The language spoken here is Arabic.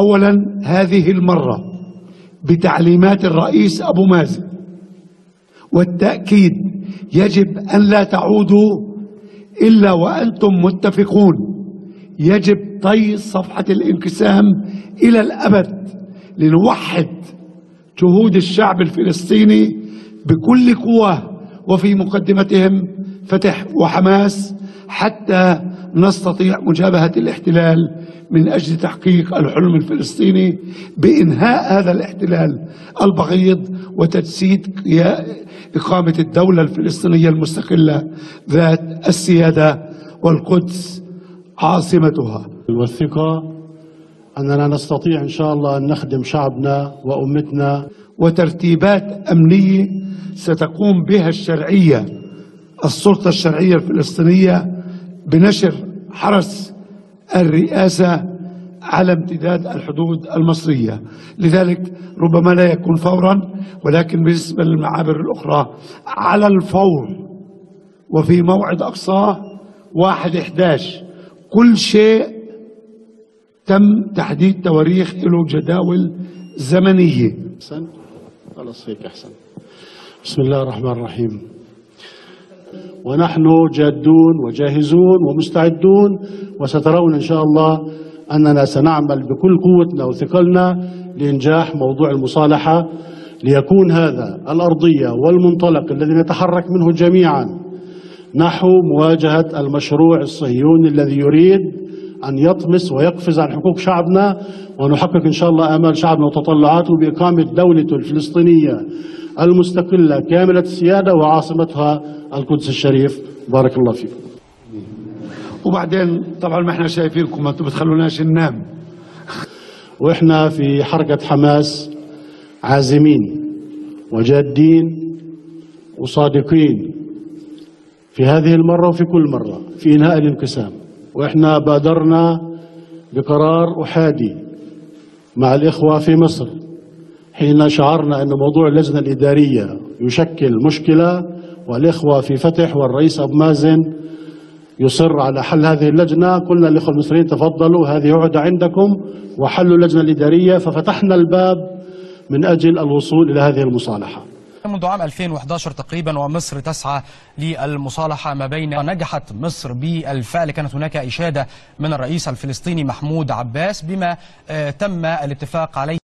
أولا هذه المرة بتعليمات الرئيس أبو مازن والتأكيد يجب أن لا تعودوا إلا وأنتم متفقون يجب طي صفحة الانقسام إلى الأبد لنوحد جهود الشعب الفلسطيني بكل قواه وفي مقدمتهم فتح وحماس حتى نستطيع مجابهة الاحتلال من أجل تحقيق الحلم الفلسطيني بإنهاء هذا الاحتلال البغيض وتجسيد إقامة الدولة الفلسطينية المستقلة ذات السيادة والقدس عاصمتها. والثقة أننا نستطيع إن شاء الله أن نخدم شعبنا وأمتنا. وترتيبات أمنية ستقوم بها الشرعية السلطة الشرعية الفلسطينية بنشر حرس الرئاسة على امتداد الحدود المصرية. لذلك ربما لا يكون فورا ولكن بالنسبة للمعابر الأخرى على الفور. وفي موعد أقصاه واحد إحداش كل شيء تم تحديد تواريخ له جداول زمنية. خلاص هيك أحسن. بسم الله الرحمن الرحيم. ونحن جادون وجاهزون ومستعدون وسترون إن شاء الله أننا سنعمل بكل قوتنا وثقلنا لإنجاح موضوع المصالحة ليكون هذا الأرضية والمنطلق الذي نتحرك منه جميعا. نحو مواجهة المشروع الصهيوني الذي يريد أن يطمس ويقفز عن حقوق شعبنا ونحقق إن شاء الله آمال شعبنا وتطلعاته بإقامة دولته الفلسطينية المستقلة كاملة السيادة وعاصمتها القدس الشريف. بارك الله فيكم. وبعدين طبعا ما إحنا شايفينكم ما أنتم بتخلوناش ننام. وإحنا في حركة حماس عازمين وجادين وصادقين في هذه المرة وفي كل مرة في إنهاء الانقسام. وإحنا بادرنا بقرار أحادي مع الإخوة في مصر حين شعرنا أن موضوع اللجنة الإدارية يشكل مشكلة والإخوة في فتح والرئيس أبو مازن يصر على حل هذه اللجنة. قلنا للإخوة المصريين تفضلوا هذه عهدة عندكم وحلوا اللجنة الإدارية ففتحنا الباب من أجل الوصول إلى هذه المصالحة. منذ عام 2011 تقريبا ومصر تسعى للمصالحة ما بين نجحت مصر بالفعل. كانت هناك إشادة من الرئيس الفلسطيني محمود عباس بما آه، تم الاتفاق عليه.